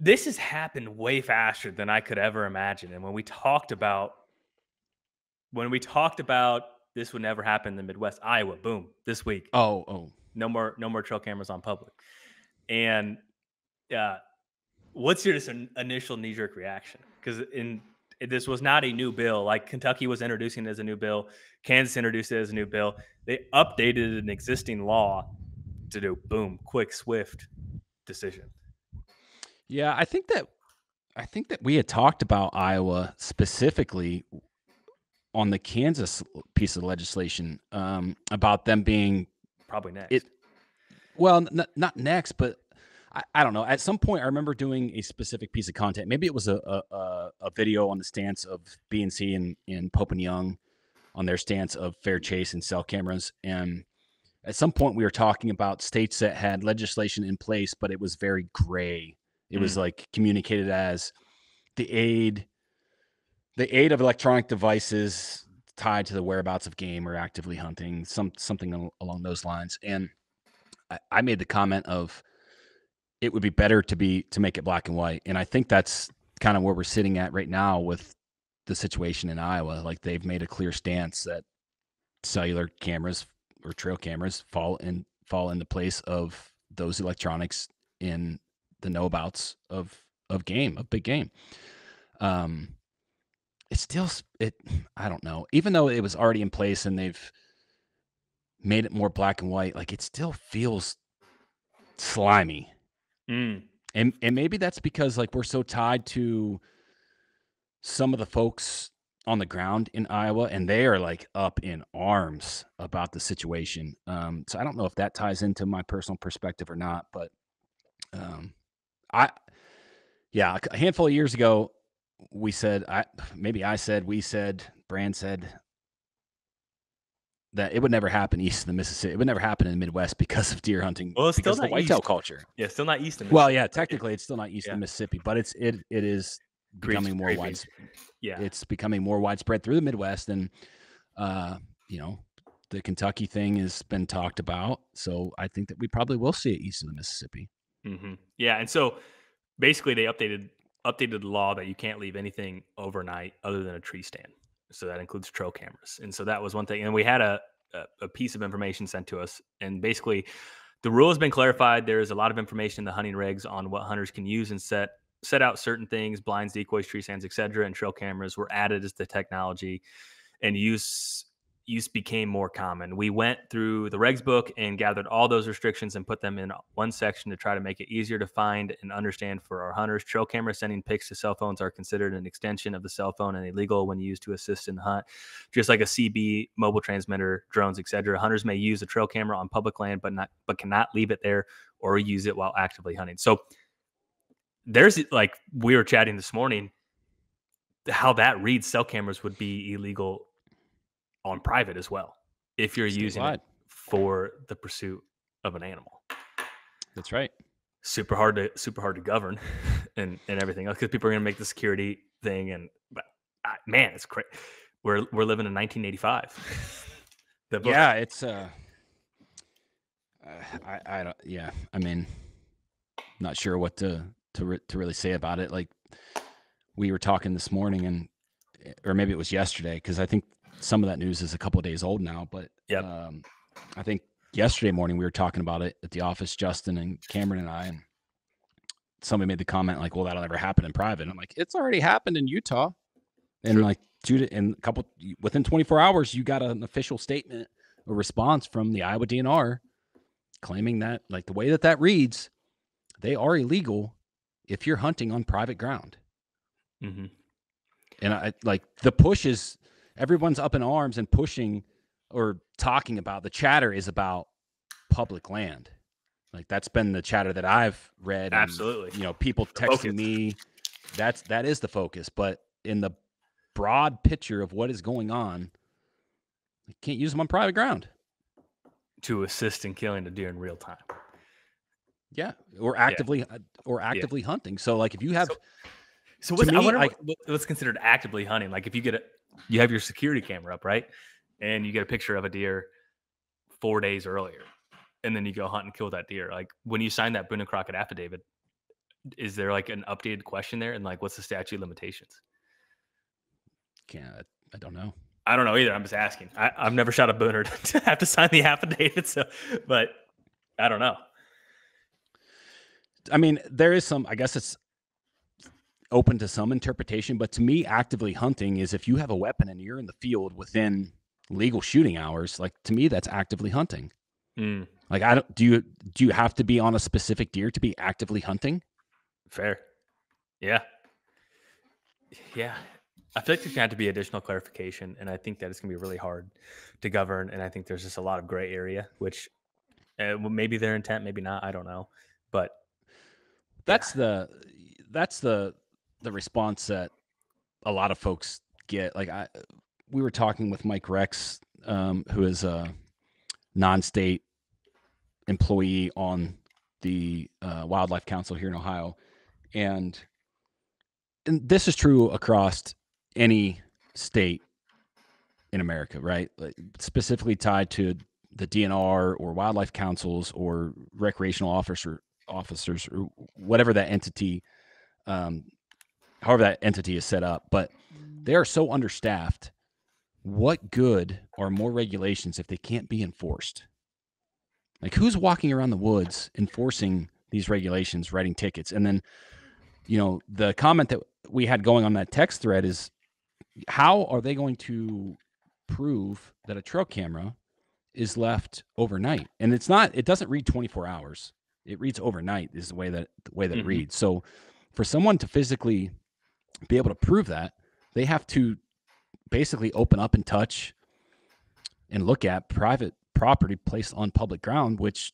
this has happened way faster than I could ever imagine. And when we talked about when we talked about this would never happen in the Midwest, Iowa, boom, this week. Oh, oh, no more, no more trail cameras on public. And uh, what's your initial knee jerk reaction? Because in this was not a new bill. Like Kentucky was introducing it as a new bill, Kansas introduced it as a new bill. They updated an existing law to do boom, quick, swift decision. Yeah, I think that I think that we had talked about Iowa specifically on the Kansas piece of legislation um, about them being probably next. It, well, n- not next, but I, I, don't know. At some point, I remember doing a specific piece of content. Maybe it was a a, a video on the stance of B&C and, and Pope and Young on their stance of fair chase and cell cameras. And at some point, we were talking about states that had legislation in place, but it was very gray. It mm. was like communicated as the aid the aid of electronic devices tied to the whereabouts of game or actively hunting, some something along those lines. And I, I made the comment of it would be better to be to make it black and white. And I think that's kind of where we're sitting at right now with the situation in Iowa. Like they've made a clear stance that cellular cameras or trail cameras fall in fall in the place of those electronics in the know abouts of of game of big game. Um, it's still it i don't know even though it was already in place and they've made it more black and white like it still feels slimy mm. and and maybe that's because like we're so tied to some of the folks on the ground in iowa and they are like up in arms about the situation um so i don't know if that ties into my personal perspective or not but um i yeah a handful of years ago we said I maybe I said we said Brand said that it would never happen east of the Mississippi. It would never happen in the Midwest because of deer hunting. Well, it's still of the whitetail east. culture. Yeah, still not east of. Well, yeah, technically it's still not east yeah. of Mississippi, but it's it it is becoming more widespread. Yeah, it's becoming more widespread through the Midwest, and uh, you know, the Kentucky thing has been talked about. So I think that we probably will see it east of the Mississippi. Mm-hmm. Yeah, and so basically they updated updated the law that you can't leave anything overnight other than a tree stand. So that includes trail cameras. And so that was one thing. And we had a, a, a piece of information sent to us. And basically, the rule has been clarified. There is a lot of information in the hunting regs on what hunters can use and set set out certain things, blinds, decoys, tree stands, etc. And trail cameras were added as the technology and use use became more common. We went through the regs book and gathered all those restrictions and put them in one section to try to make it easier to find and understand for our hunters. Trail camera sending pics to cell phones are considered an extension of the cell phone and illegal when used to assist in the hunt. Just like a CB, mobile transmitter, drones, etc. Hunters may use a trail camera on public land, but not but cannot leave it there or use it while actively hunting. So there's like we were chatting this morning how that reads cell cameras would be illegal on private as well if you're using it for the pursuit of an animal. That's right. Super hard to super hard to govern and and everything else because people are going to make the security thing and but, uh, man, it's crazy. We're we're living in 1985. yeah, it's uh, uh, I I don't yeah. I mean, not sure what to to re- to really say about it. Like we were talking this morning and or maybe it was yesterday because I think some of that news is a couple days old now, but yeah, um, I think yesterday morning we were talking about it at the office, Justin and Cameron and I, and somebody made the comment like, "Well, that'll never happen in private." And I'm like, "It's already happened in Utah," and True. like, dude, in a couple within 24 hours, you got an official statement, a response from the Iowa DNR claiming that, like, the way that that reads, they are illegal if you're hunting on private ground. Mm-hmm. And I like the push is everyone's up in arms and pushing or talking about the chatter is about public land. Like that's been the chatter that I've read. Absolutely. And, you know, people texting me. That's that is the focus. But in the broad picture of what is going on, you can't use them on private ground. To assist in killing a deer in real time. Yeah, or actively uh, yeah. or actively yeah. hunting. So, like, if you have, so, so what's, me, I wonder what, what's considered actively hunting. Like, if you get a, you have your security camera up, right? And you get a picture of a deer four days earlier, and then you go hunt and kill that deer. Like when you sign that Boone and Crockett affidavit, is there like an updated question there? And like, what's the statute of limitations? Can't. I don't know. I don't know either. I'm just asking. I, have never shot a booner to have to sign the affidavit, so but I don't know. I mean, there is some. I guess it's open to some interpretation, but to me, actively hunting is if you have a weapon and you're in the field within legal shooting hours. Like to me, that's actively hunting. Mm. Like I don't. Do you do you have to be on a specific deer to be actively hunting? Fair. Yeah. Yeah. I feel like there's going to have to be additional clarification, and I think that it's going to be really hard to govern. And I think there's just a lot of gray area, which uh, maybe their intent, maybe not. I don't know, but that's yeah. the that's the the response that a lot of folks get. Like I, we were talking with Mike Rex, um, who is a non-state employee on the uh, Wildlife Council here in Ohio, and and this is true across any state in America, right? Like specifically tied to the DNR or wildlife councils or recreational officer officers or whatever that entity, um, however that entity is set up. But they are so understaffed. What good are more regulations if they can't be enforced? Like who's walking around the woods enforcing these regulations, writing tickets, and then, you know, the comment that we had going on that text thread is how are they going to prove that a trail camera is left overnight? And it's not, it doesn't read 24 hours. It reads overnight is the way that the way that mm-hmm. it reads. So for someone to physically be able to prove that, they have to basically open up and touch and look at private property placed on public ground, which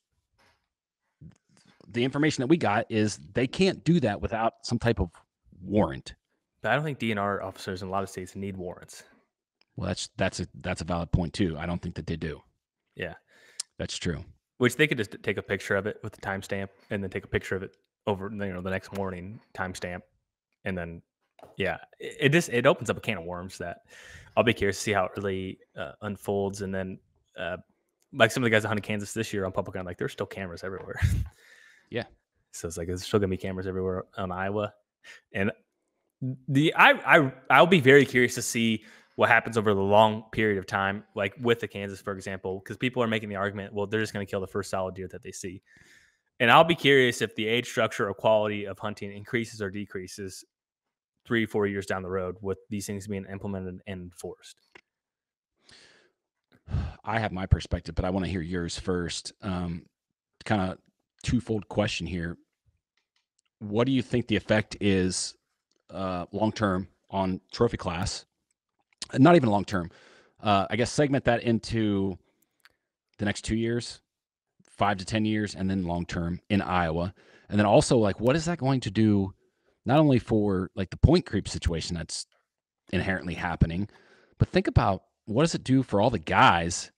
the information that we got is they can't do that without some type of warrant. But I don't think DNR officers in a lot of states need warrants. Well, that's that's a that's a valid point too. I don't think that they do. Yeah, that's true. Which they could just take a picture of it with the timestamp, and then take a picture of it over you know the next morning timestamp, and then yeah, it, it, just it opens up a can of worms that I'll be curious to see how it really uh, unfolds, and then uh, like some of the guys that hunted Kansas this year on public ground, like there's still cameras everywhere. yeah, so it's like there's still gonna be cameras everywhere on Iowa, and the I I I'll be very curious to see what happens over the long period of time, like with the Kansas, for example, because people are making the argument, well, they're just going to kill the first solid deer that they see. And I'll be curious if the age structure or quality of hunting increases or decreases three, four years down the road with these things being implemented and enforced. I have my perspective, but I want to hear yours first. Um, kind of twofold question here. What do you think the effect is uh, long term on trophy class. Not even long term. Uh, I guess segment that into the next two years, five to 10 years, and then long term in Iowa. And then also, like, what is that going to do not only for like the point creep situation that's inherently happening, but think about what does it do for all the guys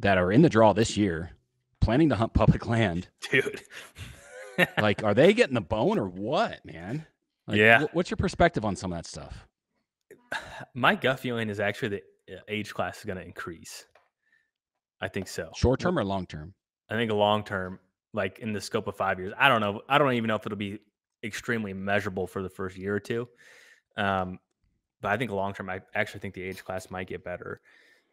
that are in the draw this year planning to hunt public land? Dude. like, are they getting the bone or what, man? Like, yeah. what's your perspective on some of that stuff? My gut feeling is actually the uh, age class is going to increase. I think so. Short term or long term? I think a long term, like in the scope of five years. I don't know. I don't even know if it'll be extremely measurable for the first year or two. Um, but I think long term, I actually think the age class might get better.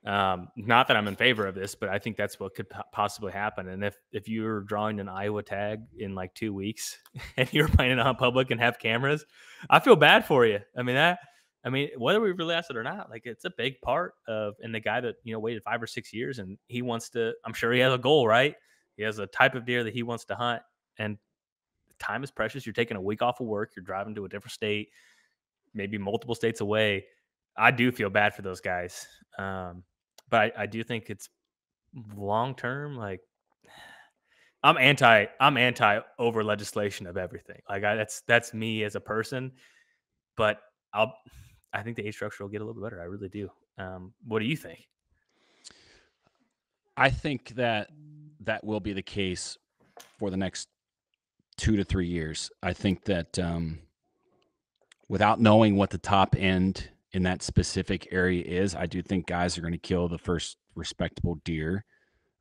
Um, not that I'm in favor of this, but I think that's what could possibly happen. And if if you're drawing an Iowa tag in like two weeks and you're planning on public and have cameras, I feel bad for you. I mean that. I mean, whether we realize it or not, like it's a big part of. And the guy that you know waited five or six years and he wants to. I'm sure he has a goal, right? He has a type of deer that he wants to hunt, and time is precious. You're taking a week off of work. You're driving to a different state, maybe multiple states away. I do feel bad for those guys. Um, but I, I do think it's long term. Like I'm anti, I'm anti over legislation of everything. Like I, that's that's me as a person. But I'll, I think the age structure will get a little bit better. I really do. Um, what do you think? I think that that will be the case for the next two to three years. I think that um, without knowing what the top end in that specific area is, I do think guys are going to kill the first respectable deer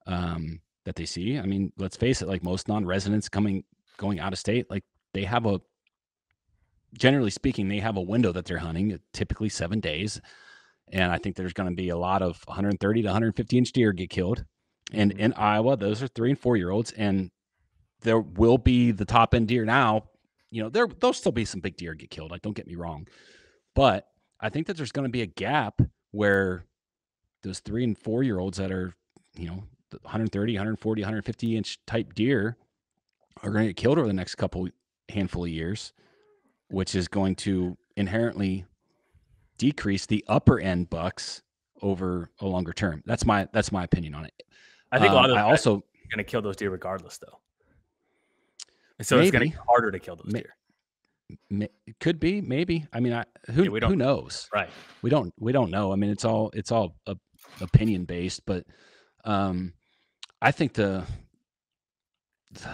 um, that they see. I mean, let's face it, like most non-residents coming going out of state, like they have a generally speaking, they have a window that they're hunting, typically seven days. And I think there's going to be a lot of 130 to 150 inch deer get killed. And mm-hmm. in Iowa, those are three and four year olds. And there will be the top end deer now. You know, there there'll still be some big deer get killed. Like, don't get me wrong. But I think that there's going to be a gap where those three and four year olds that are, you know, 130, 140, 150 inch type deer are going to get killed over the next couple handful of years which is going to inherently decrease the upper end bucks over a longer term. That's my that's my opinion on it. I think um, a lot of I also going to kill those deer regardless, though. So maybe, it's going to be harder to kill those may, deer. May, could be, maybe. I mean, I, who yeah, who knows? Right. We don't we don't know. I mean, it's all it's all uh, opinion based, but um, I think the, the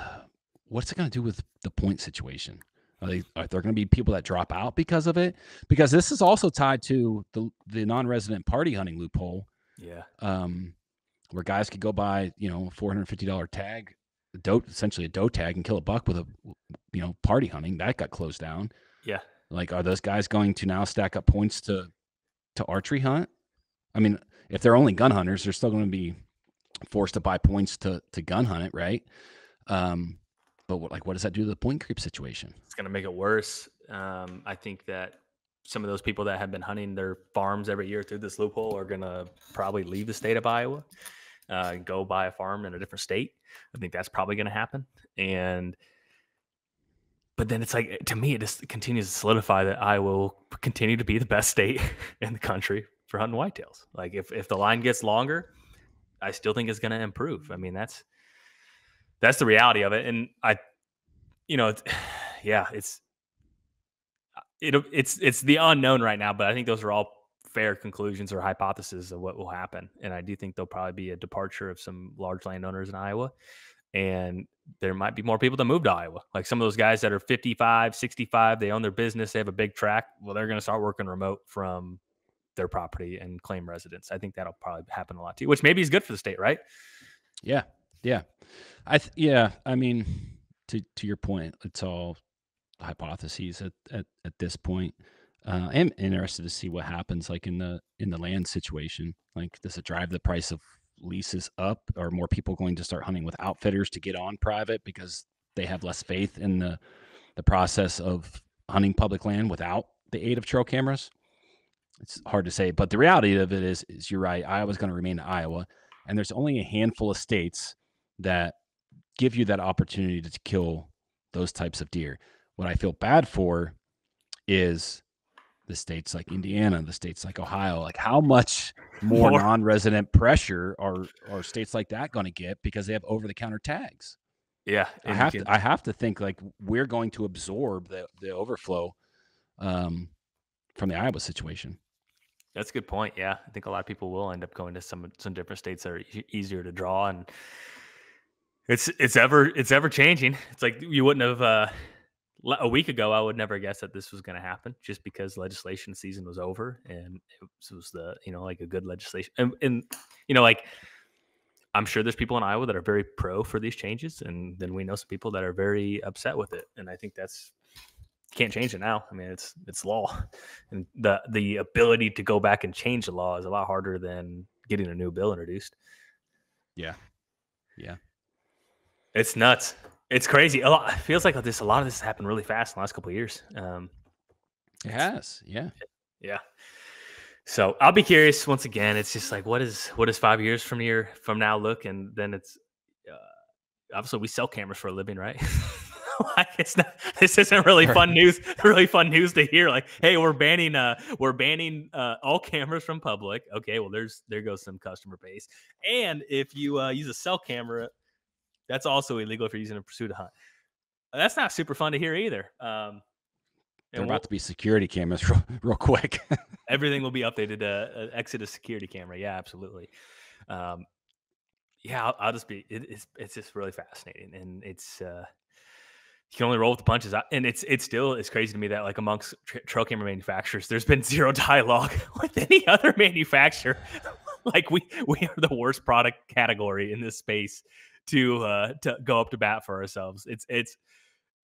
what's it going to do with the point situation? Are, they, are there going to be people that drop out because of it? Because this is also tied to the the non-resident party hunting loophole. Yeah. Um, where guys could go buy you know four hundred fifty dollar tag, doe essentially a doe tag, and kill a buck with a you know party hunting that got closed down. Yeah. Like, are those guys going to now stack up points to to archery hunt? I mean, if they're only gun hunters, they're still going to be forced to buy points to to gun hunt it, right? Um, but what, like, what does that do to the point creep situation? It's going to make it worse. Um, I think that some of those people that have been hunting their farms every year through this loophole are going to probably leave the state of Iowa, uh, go buy a farm in a different state. I think that's probably going to happen. And but then it's like to me, it just continues to solidify that I will continue to be the best state in the country for hunting whitetails. Like if if the line gets longer, I still think it's going to improve. I mean, that's that's the reality of it. And I, you know, it's, yeah, it's it, it's it's the unknown right now. But I think those are all fair conclusions or hypotheses of what will happen. And I do think there'll probably be a departure of some large landowners in Iowa. And there might be more people that move to Iowa. Like some of those guys that are 55, 65, they own their business, they have a big track. Well, they're going to start working remote from their property and claim residence. I think that'll probably happen a lot too, which maybe is good for the state, right? Yeah. Yeah. I th- yeah, I mean to to your point, it's all hypotheses at at, at this point. Uh, I'm interested to see what happens like in the in the land situation. Like does it drive the price of leases up? Are more people going to start hunting with outfitters to get on private because they have less faith in the the process of hunting public land without the aid of trail cameras? It's hard to say, but the reality of it is, is you're right. Iowa's going to remain in Iowa, and there's only a handful of states that give you that opportunity to kill those types of deer. What I feel bad for is the states like Indiana, the states like Ohio. Like how much more, more. non-resident pressure are are states like that going to get because they have over-the-counter tags? Yeah, I have can... to. I have to think like we're going to absorb the the overflow um, from the Iowa situation. That's a good point. Yeah, I think a lot of people will end up going to some some different states that are e- easier to draw and it's it's ever it's ever changing. It's like you wouldn't have uh, a week ago. I would never guess that this was going to happen, just because legislation season was over and it was the you know like a good legislation and, and you know like I'm sure there's people in Iowa that are very pro for these changes, and then we know some people that are very upset with it. And I think that's can't change it now. I mean, it's it's law, and the the ability to go back and change the law is a lot harder than getting a new bill introduced. Yeah, yeah. It's nuts. It's crazy. A lot it feels like this. A lot of this has happened really fast in the last couple of years. Um, it has, yeah, yeah. So I'll be curious. Once again, it's just like what is what is five years from here from now look, and then it's uh, obviously we sell cameras for a living, right? like it's not this isn't really fun news really fun news to hear like hey we're banning uh we're banning uh all cameras from public okay well there's there goes some customer base and if you uh use a cell camera that's also illegal if you're using a pursuit hunt. That's not super fun to hear either. Um, They're about to be security cameras real, real quick. everything will be updated. Uh, Exodus security camera. Yeah, absolutely. Um, yeah, I'll, I'll, just be. It, it's it's just really fascinating, and it's uh, you can only roll with the punches. And it's it's still it's crazy to me that like amongst tra- trail camera manufacturers, there's been zero dialogue with any other manufacturer. like we we are the worst product category in this space to uh to go up to bat for ourselves. It's it's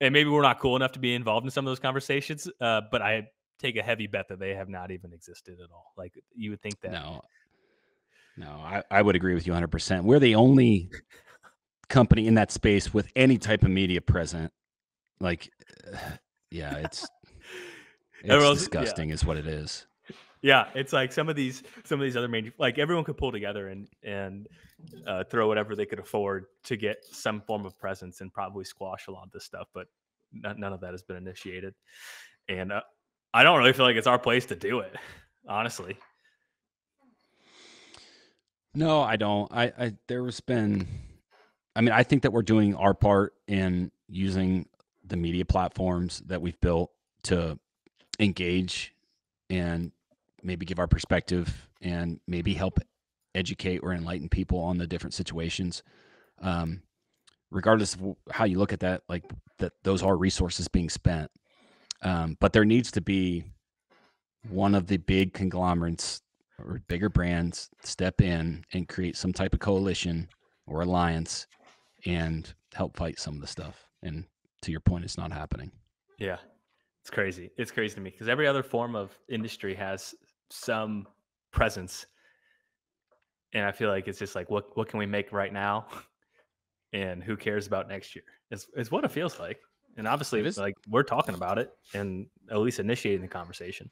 and maybe we're not cool enough to be involved in some of those conversations. Uh, but I take a heavy bet that they have not even existed at all. Like you would think that. No, no, I, I would agree with you 100. percent We're the only company in that space with any type of media present. Like, yeah, it's it's disgusting, yeah. is what it is. Yeah, it's like some of these some of these other main like everyone could pull together and and uh, throw whatever they could afford to get some form of presence and probably squash a lot of this stuff, but none, none of that has been initiated. And uh, I don't really feel like it's our place to do it, honestly. No, I don't. I, I there's been I mean, I think that we're doing our part in using the media platforms that we've built to engage and maybe give our perspective and maybe help educate or enlighten people on the different situations. Um, regardless of how you look at that, like that, those are resources being spent. Um, but there needs to be one of the big conglomerates or bigger brands step in and create some type of coalition or alliance and help fight some of the stuff. And to your point, it's not happening. Yeah. It's crazy. It's crazy to me because every other form of industry has some presence. And I feel like it's just like, what, what can we make right now? And who cares about next year? Is, is what it feels like. And obviously, it's like we're talking about it and at least initiating the conversation.